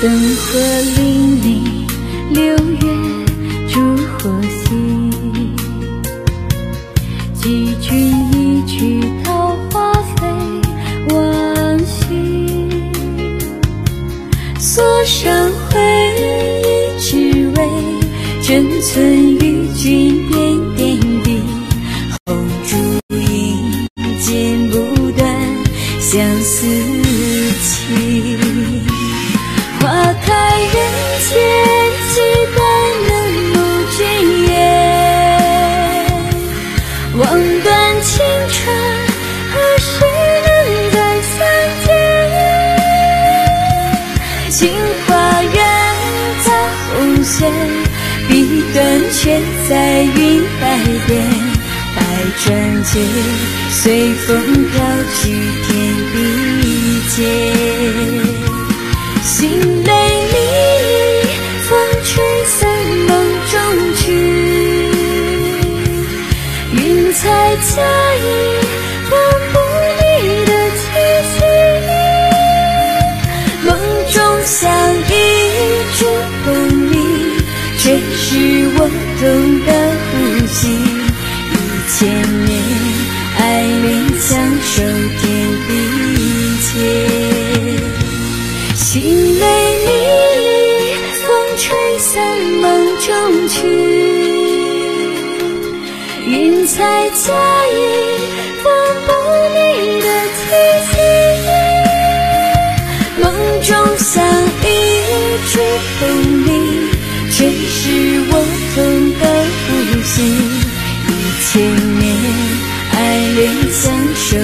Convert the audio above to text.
灯火凛凛，六月烛火稀。寄君一曲桃花飞往昔。锁上回忆，只为珍存与君点点滴。红烛影，剪不断相思线，笔端却在云海边。百转间，随风飘去天地间。心泪迷离，风吹散梦中去。云彩佳意，是我痛的呼吸。一千年爱恋，相守天地间。心泪迷离，风吹散梦中去。云彩佳意，千年爱恋相守